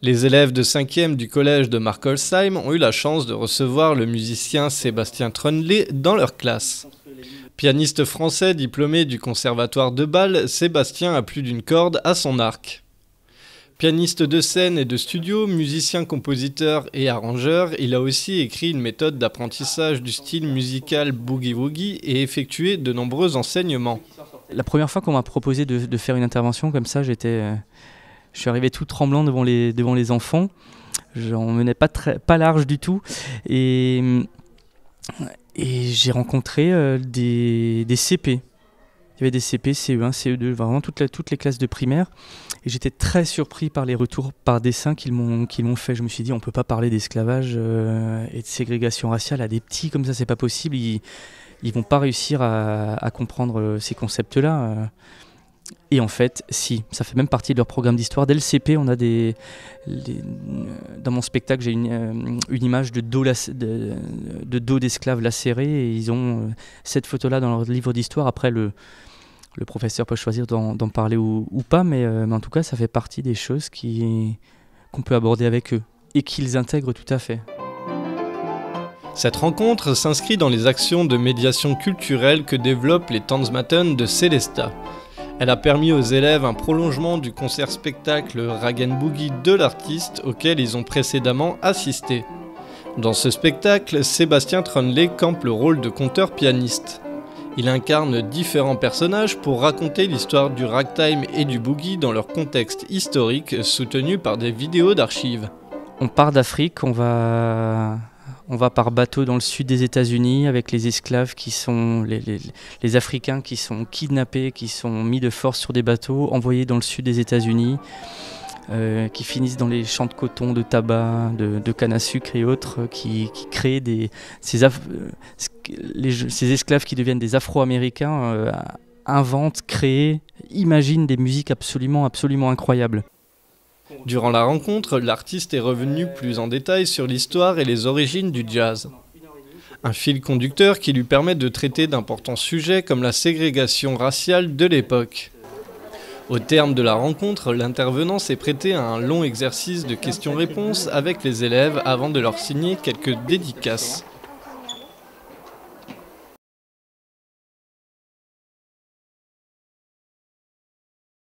Les élèves de 5e du collège de Markolsheim ont eu la chance de recevoir le musicien Sébastien Trunley dans leur classe. Pianiste français diplômé du conservatoire de Bâle, Sébastien a plus d'une corde à son arc. Pianiste de scène et de studio, musicien, compositeur et arrangeur, il a aussi écrit une méthode d'apprentissage du style musical boogie-woogie et effectué de nombreux enseignements. La première fois qu'on m'a proposé de, faire une intervention comme ça, j'étais, euh, je suis arrivé tout tremblant devant les, devant les enfants. J'en menais pas, très, pas large du tout. Et, et j'ai rencontré euh, des, des, CP. Il y avait des CP, CE1, CE2, vraiment toutes, toutes les classes de primaire. Et j'étais très surpris par les retours par dessin qu'ils m'ont qu'ils fait. Je me suis dit, on peut pas parler d'esclavage euh, et de ségrégation raciale à des petits comme ça, c'est pas possible. Ils, ils vont pas réussir à, comprendre euh, ces concepts-là. Euh. Et en fait, si, ça fait même partie de leur programme d'histoire. Dès le CP, on a des. dans mon spectacle, j'ai une, euh, image de dos, de, de dos d'esclaves lacérés ils ont cette photo-là dans leur livre d'histoire. Après, le, professeur peut choisir d'en parler ou, pas, mais, mais, en tout cas, ça fait partie des choses qu'on peut aborder avec eux et qu'ils intègrent tout à fait. Cette rencontre s'inscrit dans les actions de médiation culturelle que développent les Tanzmatten de Célesta. Elle a permis aux élèves un prolongement du concert-spectacle Ragen Boogie de l'artiste auquel ils ont précédemment assisté. Dans ce spectacle, Sébastien Trunley campe le rôle de conteur-pianiste. Il incarne différents personnages pour raconter l'histoire du ragtime et du boogie dans leur contexte historique soutenu par des vidéos d'archives. On part d'Afrique, on va on va par bateau dans le sud des États-Unis avec les esclaves qui sont les, Africains qui sont kidnappés, qui sont mis de force sur des bateaux, envoyés dans le sud des États-Unis, euh, qui finissent dans les champs de coton, de tabac, de, canne à sucre et autres, qui, créent des ces, ces, esclaves qui deviennent des Afro-Américains euh, inventent, créent, imaginent des musiques absolument absolument incroyables. Durant la rencontre, l'artiste est revenu plus en détail sur l'histoire et les origines du jazz. Un fil conducteur qui lui permet de traiter d'importants sujets comme la ségrégation raciale de l'époque. Au terme de la rencontre, l'intervenant s'est prêté à un long exercice de questions-réponses avec les élèves avant de leur signer quelques dédicaces.